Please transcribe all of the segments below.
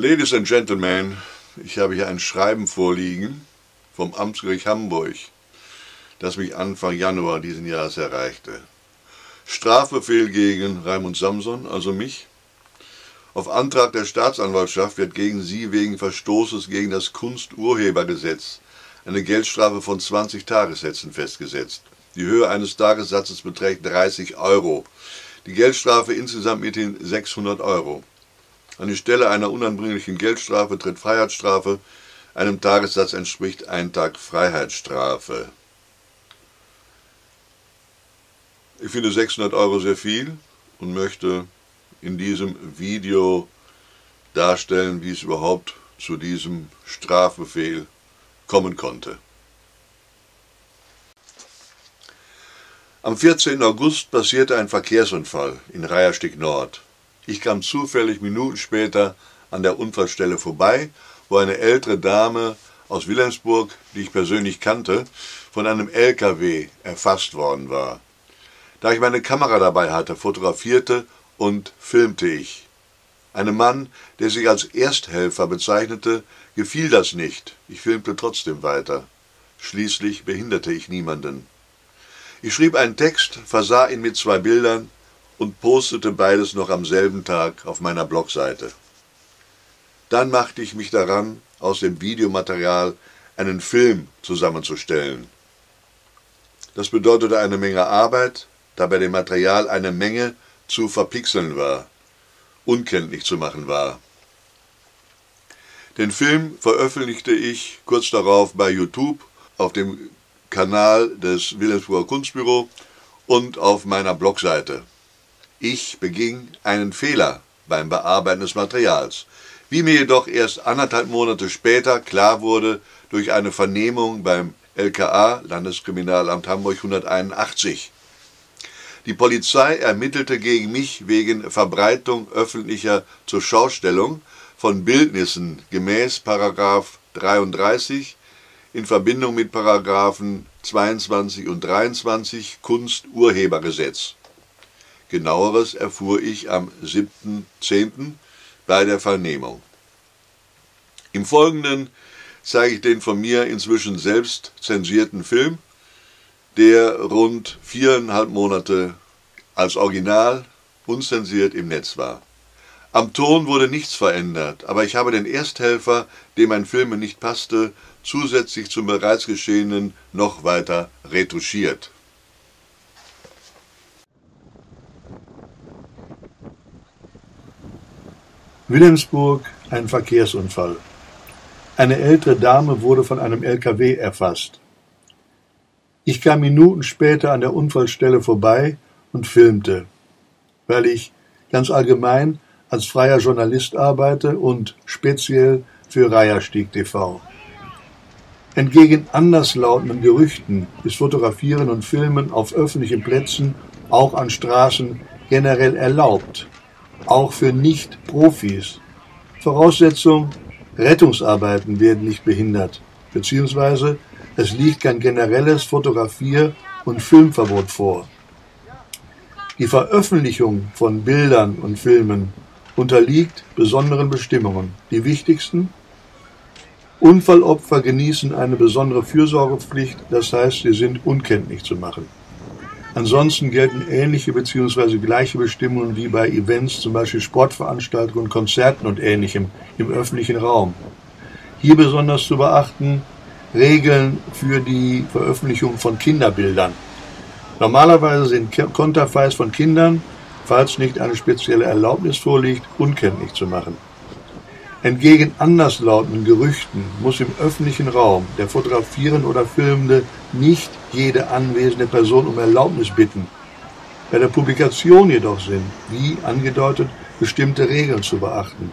Ladies and Gentlemen, ich habe hier ein Schreiben vorliegen vom Amtsgericht Hamburg, das mich Anfang Januar diesen Jahres erreichte. Strafbefehl gegen Raimund Samson, also mich. Auf Antrag der Staatsanwaltschaft wird gegen Sie wegen Verstoßes gegen das Kunsturhebergesetz eine Geldstrafe von 20 Tagessätzen festgesetzt. Die Höhe eines Tagessatzes beträgt 30 Euro. Die Geldstrafe insgesamt mithin 600 Euro. An die Stelle einer unanbringlichen Geldstrafe tritt Freiheitsstrafe. Einem Tagessatz entspricht ein Tag Freiheitsstrafe. Ich finde 600 Euro sehr viel und möchte in diesem Video darstellen, wie es überhaupt zu diesem Strafbefehl kommen konnte. Am 14. August passierte ein Verkehrsunfall in Reierstick Nord. Ich kam zufällig Minuten später an der Unfallstelle vorbei, wo eine ältere Dame aus Wilhelmsburg, die ich persönlich kannte, von einem LKW erfasst worden war. Da ich meine Kamera dabei hatte, fotografierte und filmte ich. Einem Mann, der sich als Ersthelfer bezeichnete, gefiel das nicht. Ich filmte trotzdem weiter. Schließlich behinderte ich niemanden. Ich schrieb einen Text, versah ihn mit zwei Bildern und postete beides noch am selben Tag auf meiner Blogseite. Dann machte ich mich daran, aus dem Videomaterial einen Film zusammenzustellen. Das bedeutete eine Menge Arbeit, da bei dem Material eine Menge zu verpixeln war, unkenntlich zu machen war. Den Film veröffentlichte ich kurz darauf bei YouTube auf dem Kanal des Wilhelmsburger Kunstbüro und auf meiner Blogseite. Ich beging einen Fehler beim Bearbeiten des Materials, wie mir jedoch erst anderthalb Monate später klar wurde durch eine Vernehmung beim LKA, Landeskriminalamt Hamburg 181. Die Polizei ermittelte gegen mich wegen Verbreitung öffentlicher Zurschaustellung von Bildnissen gemäß 33 in Verbindung mit Paragraphen 22 und 23 Kunsturhebergesetz. Genaueres erfuhr ich am 7.10. bei der Vernehmung. Im Folgenden zeige ich den von mir inzwischen selbst zensierten Film, der rund viereinhalb Monate als Original unzensiert im Netz war. Am Ton wurde nichts verändert, aber ich habe den Ersthelfer, dem mein Film nicht passte, zusätzlich zum bereits Geschehenen noch weiter retuschiert. Wilhelmsburg ein Verkehrsunfall. Eine ältere Dame wurde von einem LKW erfasst. Ich kam Minuten später an der Unfallstelle vorbei und filmte, weil ich ganz allgemein als freier Journalist arbeite und speziell für Reierstieg TV. Entgegen anderslautenden Gerüchten ist Fotografieren und Filmen auf öffentlichen Plätzen, auch an Straßen, generell erlaubt auch für Nicht-Profis. Voraussetzung, Rettungsarbeiten werden nicht behindert, beziehungsweise es liegt kein generelles Fotografier- und Filmverbot vor. Die Veröffentlichung von Bildern und Filmen unterliegt besonderen Bestimmungen. Die wichtigsten Unfallopfer genießen eine besondere Fürsorgepflicht, das heißt, sie sind unkenntlich zu machen. Ansonsten gelten ähnliche bzw. gleiche Bestimmungen wie bei Events, zum Beispiel Sportveranstaltungen, Konzerten und ähnlichem im öffentlichen Raum. Hier besonders zu beachten Regeln für die Veröffentlichung von Kinderbildern. Normalerweise sind Konterfeis von Kindern, falls nicht eine spezielle Erlaubnis vorliegt, unkenntlich zu machen. Entgegen anderslautenden Gerüchten muss im öffentlichen Raum der Fotografierende oder Filmende nicht jede anwesende Person um Erlaubnis bitten. Bei der Publikation jedoch sind, wie angedeutet, bestimmte Regeln zu beachten.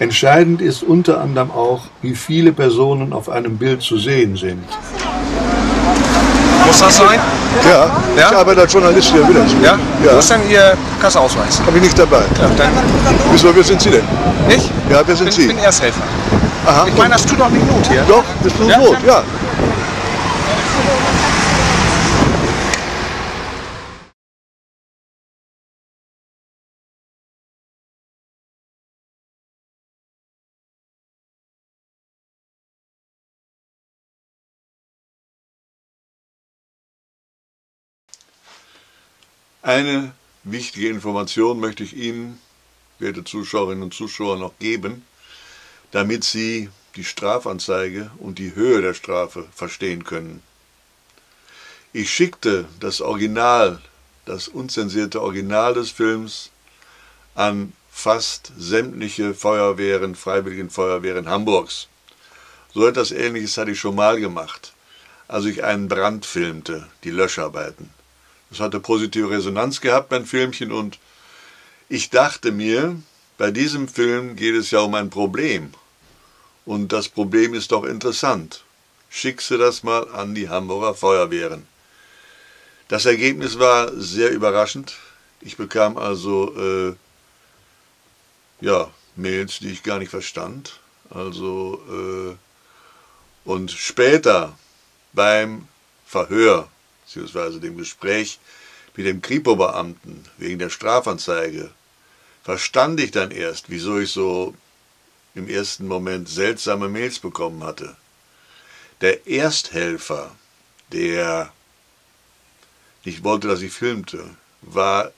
Entscheidend ist unter anderem auch, wie viele Personen auf einem Bild zu sehen sind. Muss das sein? Ja, Ja? ich arbeite als Journalist hier Wilhelmsburg. Ja? Ja. Wo ist denn Ihr Kasseausweis? Habe ich nicht dabei. Ja, dann Wieso, wer sind Sie denn? nicht? Ja, wer sind Ich Sie? bin Ersthelfer. Aha. Ich meine, das tut doch nicht Not hier. Doch, das tut Ja? Not, ja. Eine wichtige Information möchte ich Ihnen, werte Zuschauerinnen und Zuschauer, noch geben, damit Sie die Strafanzeige und die Höhe der Strafe verstehen können. Ich schickte das Original, das unzensierte Original des Films an fast sämtliche Feuerwehren, Freiwilligen Feuerwehren Hamburgs. So etwas Ähnliches hatte ich schon mal gemacht, als ich einen Brand filmte, die Löscharbeiten. Das hatte positive Resonanz gehabt, mein Filmchen, und ich dachte mir, bei diesem Film geht es ja um ein Problem. Und das Problem ist doch interessant. Schickse das mal an die Hamburger Feuerwehren. Das Ergebnis war sehr überraschend. Ich bekam also äh, ja, Mails, die ich gar nicht verstand. Also äh, und später beim Verhör bzw. dem Gespräch mit dem Kripo-Beamten wegen der Strafanzeige verstand ich dann erst, wieso ich so im ersten Moment seltsame Mails bekommen hatte. Der Ersthelfer, der nicht wollte, dass ich filmte, war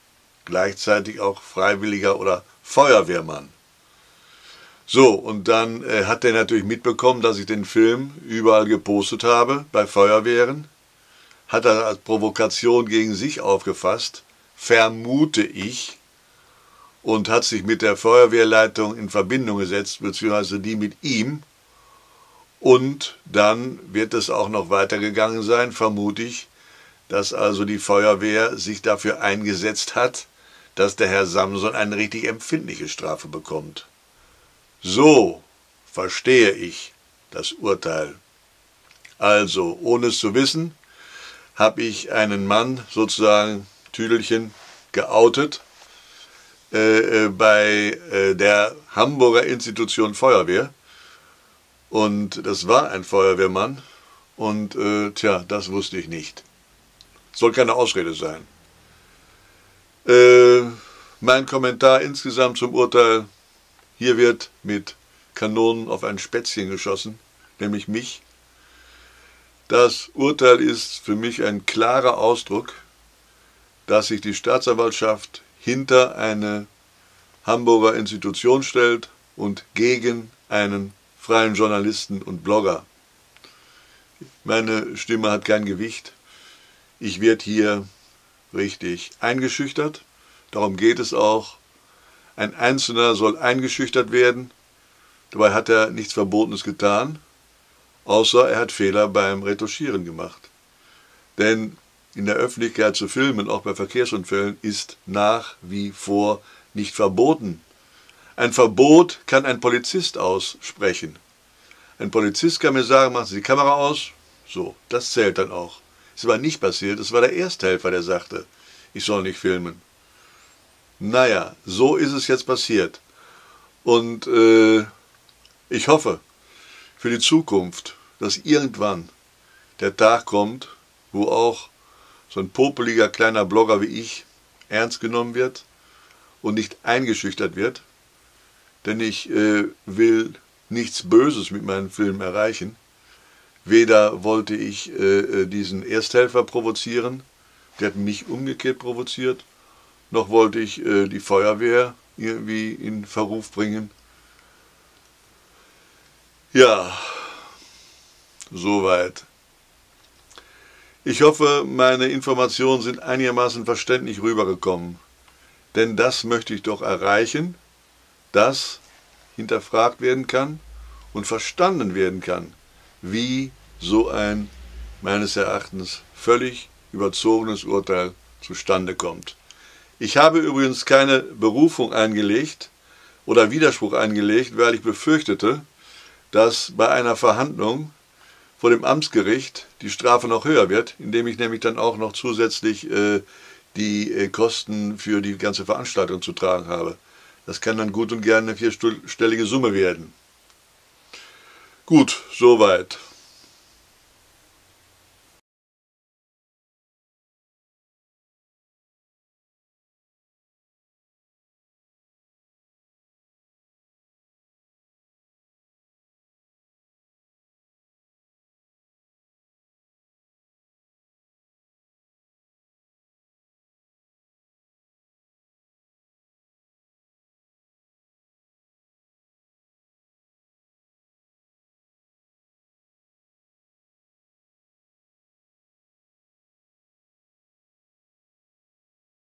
gleichzeitig auch Freiwilliger oder Feuerwehrmann. So, und dann äh, hat er natürlich mitbekommen, dass ich den Film überall gepostet habe, bei Feuerwehren. Hat er als Provokation gegen sich aufgefasst, vermute ich, und hat sich mit der Feuerwehrleitung in Verbindung gesetzt, beziehungsweise die mit ihm. Und dann wird es auch noch weitergegangen sein, vermute ich, dass also die Feuerwehr sich dafür eingesetzt hat, dass der Herr Samson eine richtig empfindliche Strafe bekommt. So verstehe ich das Urteil. Also, ohne es zu wissen, habe ich einen Mann sozusagen Tüdelchen geoutet äh, äh, bei äh, der Hamburger Institution Feuerwehr. Und das war ein Feuerwehrmann. Und äh, tja, das wusste ich nicht. Soll keine Ausrede sein. Äh, mein Kommentar insgesamt zum Urteil. Hier wird mit Kanonen auf ein Spätzchen geschossen, nämlich mich. Das Urteil ist für mich ein klarer Ausdruck, dass sich die Staatsanwaltschaft hinter eine Hamburger Institution stellt und gegen einen freien Journalisten und Blogger. Meine Stimme hat kein Gewicht. Ich werde hier richtig eingeschüchtert. Darum geht es auch. Ein Einzelner soll eingeschüchtert werden. Dabei hat er nichts Verbotenes getan, außer er hat Fehler beim Retuschieren gemacht. Denn in der Öffentlichkeit zu filmen, auch bei Verkehrsunfällen, ist nach wie vor nicht verboten. Ein Verbot kann ein Polizist aussprechen. Ein Polizist kann mir sagen, machen Sie die Kamera aus. So, das zählt dann auch. Es war nicht passiert, es war der Ersthelfer, der sagte, ich soll nicht filmen. Naja, so ist es jetzt passiert. Und äh, ich hoffe für die Zukunft, dass irgendwann der Tag kommt, wo auch so ein popeliger kleiner Blogger wie ich ernst genommen wird und nicht eingeschüchtert wird, denn ich äh, will nichts Böses mit meinen Filmen erreichen. Weder wollte ich äh, äh, diesen Ersthelfer provozieren, der hat mich umgekehrt provoziert, noch wollte ich äh, die Feuerwehr irgendwie in Verruf bringen. Ja, soweit. Ich hoffe, meine Informationen sind einigermaßen verständlich rübergekommen. Denn das möchte ich doch erreichen, dass hinterfragt werden kann und verstanden werden kann, wie so ein meines Erachtens völlig überzogenes Urteil zustande kommt. Ich habe übrigens keine Berufung eingelegt oder Widerspruch eingelegt, weil ich befürchtete, dass bei einer Verhandlung vor dem Amtsgericht die Strafe noch höher wird, indem ich nämlich dann auch noch zusätzlich äh, die äh, Kosten für die ganze Veranstaltung zu tragen habe. Das kann dann gut und gerne eine vierstellige Summe werden. Gut, soweit.